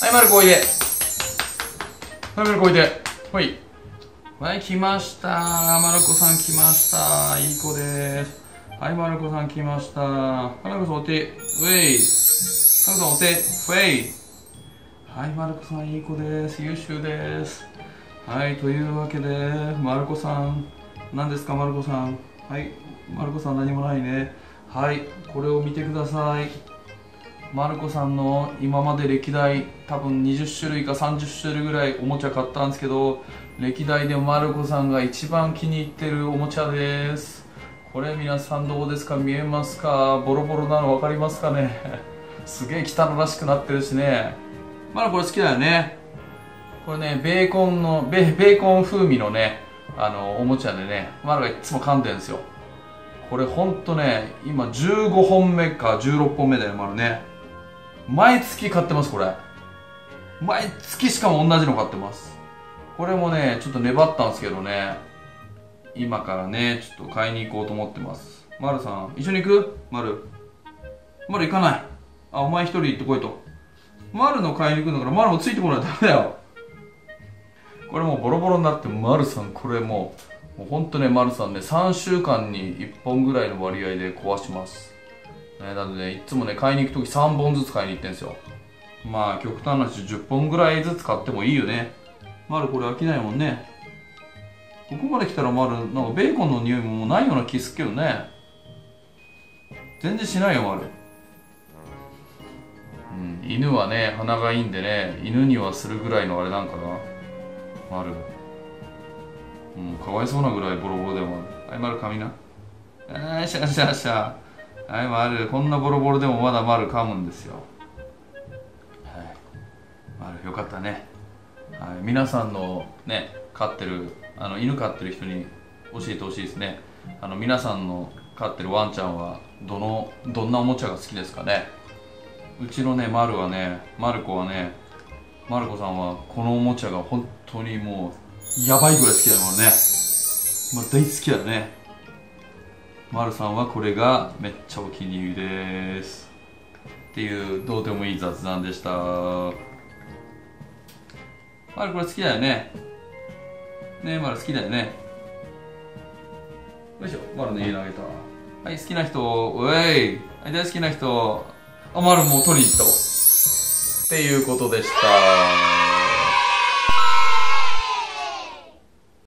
はい、マルコおいで。はい、マルコおいで。ほい。はい、来ました。マルコさん来ました。いい子です。はい、マルコさん来ました。はい、マルコさんお手。ウェイ。マルコさんお手。フェイ。はい、マルコさんいい子です。優秀です。はい、というわけで、マルコさん。何ですか、マルコさん？はい、マルコさん何もないね。はい、これを見てください。マルコさんの今まで歴代多分20種類か30種類ぐらいおもちゃ買ったんですけど歴代でマルコさんが一番気に入ってるおもちゃです。これ皆さんどうですか？見えますか？ボロボロなの分かりますかね？すげえ汚らしくなってるしね。まだこれ好きだよね。これねベーコンのベベーコン風味のねあのおもちゃでねマルがいつも噛んでるんですよ。これほんとね今15本目か16本目だよマルね毎月買ってますこれ。毎月しかも同じの買ってます。これもねちょっと粘ったんですけどね。今からねちょっと買いに行こうと思ってます。まるさん一緒に行く？まるまる行かない。あお前一人行ってこいと。まるの買いに行くんだからまるもついてこないとダメだよ。これもうボロボロになってまるさんこれもうもうほんとねまるさんね3週間に1本ぐらいの割合で壊します。ね、なので、ね、いつもね、買いに行くとき3本ずつ買いに行ってんですよ。まあ、極端な話、10本ぐらいずつ買ってもいいよね。まるこれ飽きないもんね。ここまで来たらまる、なんかベーコンの匂いももうないような気すっけどね。全然しないよ、まる。うん、犬はね、鼻がいいんでね、犬にはするぐらいのあれなんかな。まる。うん、かわいそうなぐらいボロボロでもある。はい、まる髪な。あーしゃしゃしゃ。はい、まる、こんなボロボロでもまだ丸噛むんですよ。はい。丸、よかったね。はい、皆さんのね、飼ってる、あの、犬飼ってる人に教えてほしいですね。あの、皆さんの飼ってるワンちゃんは、どの、どんなおもちゃが好きですかね。うちのね、丸はね、マルコはね、マルコさんは、このおもちゃが本当にもう、やばいぐらい好きだもんね。まあ、大好きだね。まるさんはこれがめっちゃお気に入りです。っていうどうでもいい雑談でした。まるこれ好きだよね。ねえまる好きだよね。よいしょまるの家投げた。はい好きな人。ウェイはい大好きな人。あまるもう取りに行ったわ。っていうことでした。